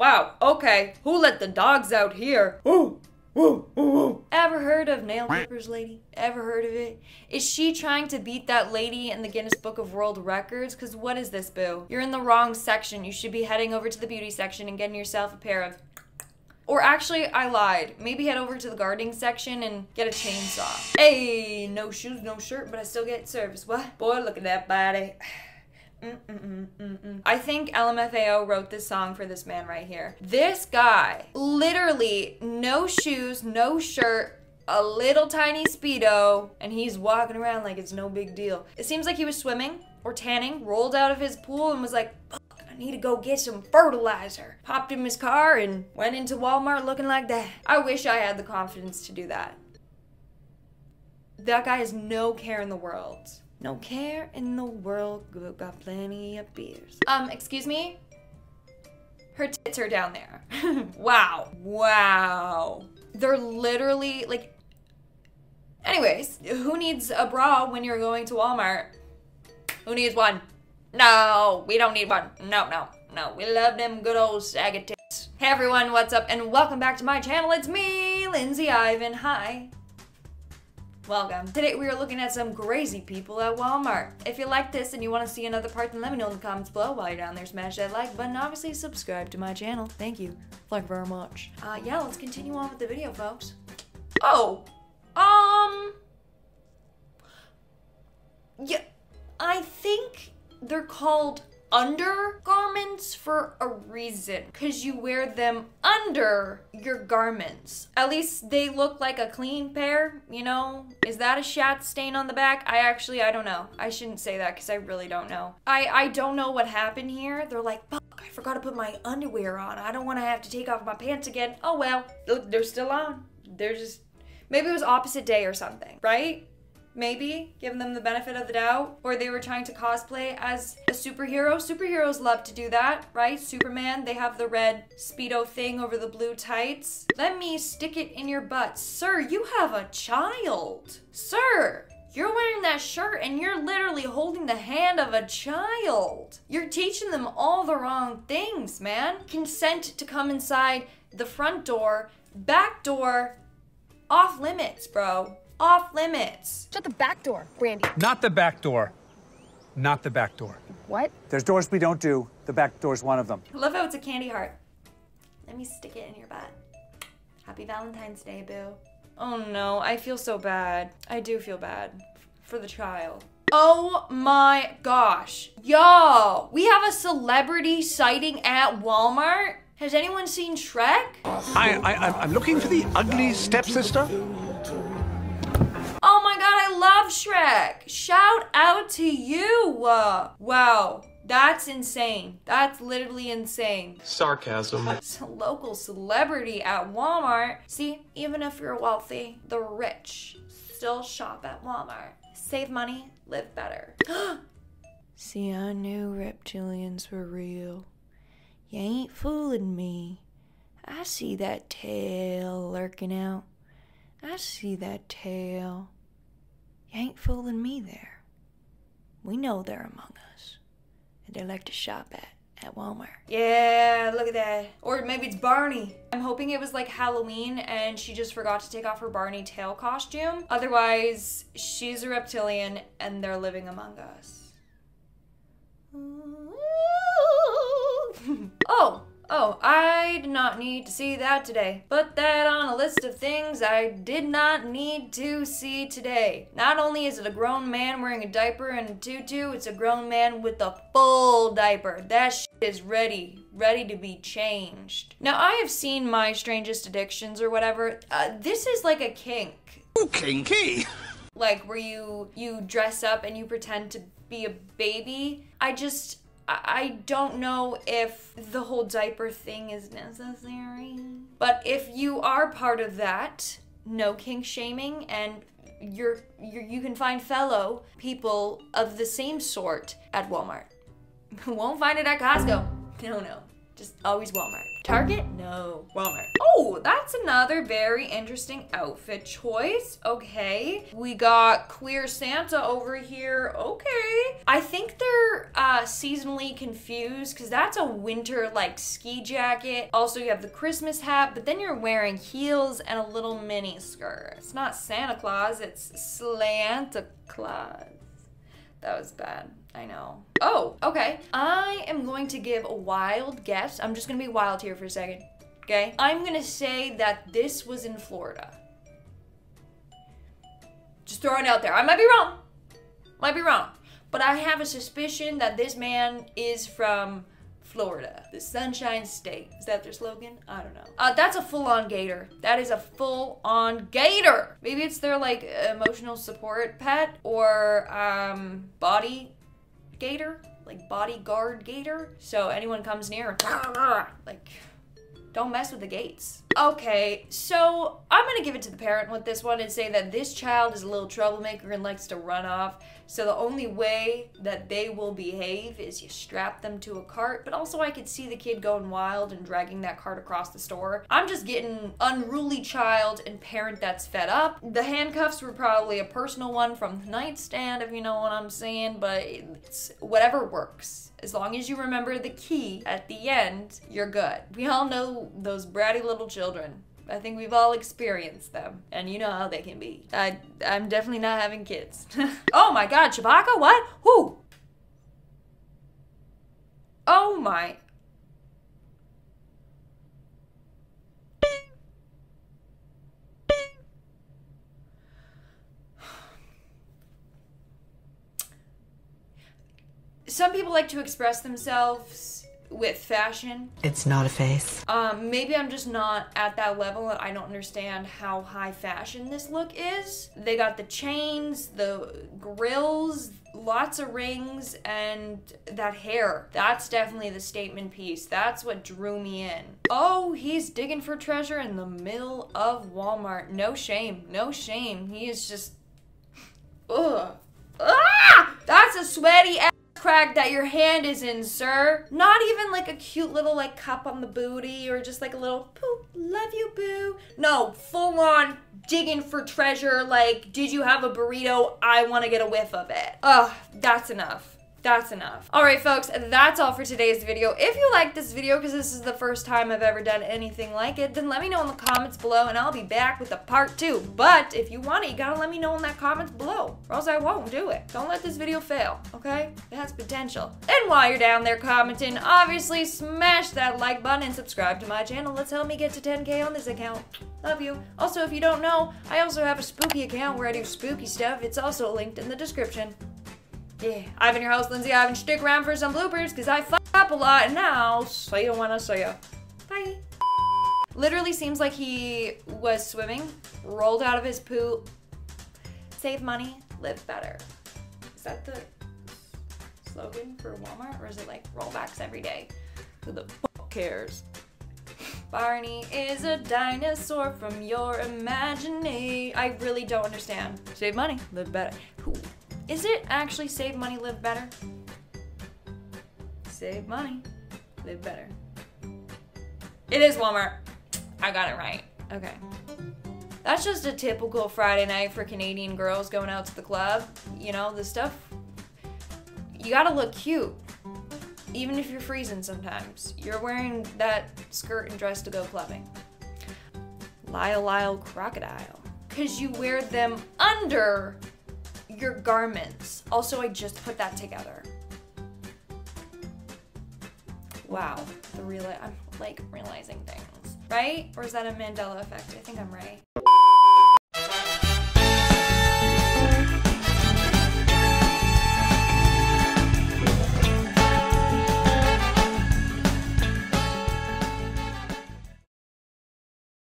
Wow, okay. Who let the dogs out here? Ooh. Ooh, ooh, ooh. Ever heard of nail clippers lady? Ever heard of it? Is she trying to beat that lady in the Guinness Book of World Records? Cause what is this, boo? You're in the wrong section. You should be heading over to the beauty section and getting yourself a pair of or actually, I lied. Maybe head over to the gardening section and get a chainsaw. Hey, no shoes, no shirt, but I still get service. What? Boy, look at that body. Mm -mm -mm I think LMFAO wrote this song for this man right here. This guy, literally, no shoes, no shirt, a little tiny Speedo, and he's walking around like it's no big deal. It seems like he was swimming or tanning, rolled out of his pool, and was like, I need to go get some fertilizer. Popped in his car and went into Walmart looking like that. I wish I had the confidence to do that. That guy has no care in the world. No care in the world, got plenty of beers. Um, excuse me? Her tits are down there. wow. Wow. They're literally like. Anyways, who needs a bra when you're going to Walmart? Who needs one? No, we don't need one. No, no, no. We love them good old saggy tits. Hey everyone, what's up? And welcome back to my channel. It's me, Lindsay Ivan. Hi. Welcome. Today we are looking at some crazy people at Walmart. If you like this and you want to see another part, then let me know in the comments below. While you're down there, smash that like button. Obviously, subscribe to my channel. Thank you. Thank you very much. Uh, yeah, let's continue on with the video, folks. Oh, um, yeah, I think they're called undergarments for a reason because you wear them under your garments. At least they look like a clean pair you know? Is that a shat stain on the back? I actually i don't know. I shouldn't say that because i really don't know. I i don't know what happened here. They're like fuck i forgot to put my underwear on. I don't want to have to take off my pants again. Oh well. They're still on. They're just maybe it was opposite day or something right maybe giving them the benefit of the doubt or they were trying to cosplay as a superhero. Superheroes love to do that right? Superman they have the red speedo thing over the blue tights. Let me stick it in your butt. Sir you have a child. Sir you're wearing that shirt and you're literally holding the hand of a child. You're teaching them all the wrong things, man. Consent to come inside the front door, back door, off limits, bro off limits. Shut the back door, Brandy. Not the back door. Not the back door. What? There's doors we don't do. The back door's one of them. I love how it's a candy heart. Let me stick it in your butt. Happy Valentine's Day, boo. Oh no, I feel so bad. I do feel bad for the child. Oh my gosh. Yo, we have a celebrity sighting at Walmart. Has anyone seen Shrek? I, I, I'm looking for the ugly stepsister. Oh my god, I love Shrek. Shout out to you. Uh, wow. That's insane. That's literally insane. Sarcasm. It's a local celebrity at Walmart. See, even if you're wealthy, the rich still shop at Walmart. Save money, live better. See, I knew reptilians were real. You ain't fooling me. I see that tail lurking out. I see that tail. You ain't fooling me there. We know they're among us. And they like to shop at at Walmart. Yeah, look at that. Or maybe it's Barney. I'm hoping it was like Halloween and she just forgot to take off her Barney tail costume. Otherwise, she's a reptilian and they're living among us. oh, Oh, I did not need to see that today. Put that on a list of things I did not need to see today. Not only is it a grown man wearing a diaper and a tutu, it's a grown man with a full diaper. That shit is ready, ready to be changed. Now, I have seen my strangest addictions or whatever. Uh, this is like a kink. Ooh, kinky. Like where you you dress up and you pretend to be a baby. I just I don't know if the whole diaper thing is necessary. But if you are part of that, no kink shaming and you're, you're you can find fellow people of the same sort at Walmart. Won't find it at Costco. No, no. Just always Walmart. Target? No. Walmart. Oh, that's another very interesting outfit choice. Okay. We got Queer Santa over here. Okay. I think they're uh, seasonally confused because that's a winter like ski jacket. Also, you have the Christmas hat, but then you're wearing heels and a little mini skirt. It's not Santa Claus, it's Slanta Claus. That was bad. I know. Oh, okay. I am going to give a wild guess. I'm just gonna be wild here for a second. Okay? I'm gonna say that this was in Florida. Just throwing it out there. I might be wrong. Might be wrong. But I have a suspicion that this man is from Florida. The Sunshine State. Is that their slogan? I don't know. Uh, that's a full-on gator. That is a full-on gator. Maybe it's their like emotional support pet or um, body gator, like bodyguard gator. So anyone comes near, like, don't mess with the gates. Okay, so I'm gonna give it to the parent with this one and say that this child is a little troublemaker and likes to run off. So the only way that they will behave is you strap them to a cart. But also, I could see the kid going wild and dragging that cart across the store. I'm just getting unruly child and parent that's fed up. The handcuffs were probably a personal one from the nightstand, if you know what I'm saying. But it's whatever works. As long as you remember the key at the end, you're good. We all know those bratty little children. I think we've all experienced them, and you know how they can be. I, I'm definitely not having kids. oh my god, Chewbacca? What? Who? Oh my. Some people like to express themselves with fashion. It's not a face. Um, maybe I'm just not at that level. I don't understand how high fashion this look is. They got the chains, the grills, lots of rings, and that hair. That's definitely the statement piece. That's what drew me in. Oh, he's digging for treasure in the middle of Walmart. No shame. No shame. He is just. Ugh. Ah! That's a sweaty ass crack that your hand is in, sir. Not even like a cute little like cup on the booty or just like a little poo, love you, boo. No, full on digging for treasure. Like, did you have a burrito? I want to get a whiff of it. Ugh, that's enough. That's enough. All right, folks, that's all for today's video. If you liked this video, because this is the first time I've ever done anything like it, then let me know in the comments below, and I'll be back with a part two. But if you want it, you gotta let me know in that comments below, or else I won't do it. Don't let this video fail, okay? It has potential. And while you're down there commenting, obviously smash that like button and subscribe to my channel. Let's help me get to 10k on this account. Love you. Also, if you don't know, I also have a spooky account where I do spooky stuff. It's also linked in the description. Yeah, been your host, Lindsay Ivan. Stick around for some bloopers because I fuck up a lot and now see you wanna see you. Bye. Literally seems like he was swimming, rolled out of his pool, save money, live better. Is that the slogan for Walmart or is it like rollbacks every day? Who the fuck cares? Barney is a dinosaur from your imagination. I really don't understand. Save money, live better. Who? Is it actually save money, live better? Save money, live better. It is Walmart. I got it right. Okay. That's just a typical Friday night for Canadian girls going out to the club. You know, the stuff. You gotta look cute. Even if you're freezing sometimes. You're wearing that skirt and dress to go clubbing. Lyle Lyle Crocodile. Because you wear them under your garments. Also, I just put that together. Wow, the real I'm like realizing things, right? Or is that a Mandela effect? I think I'm right.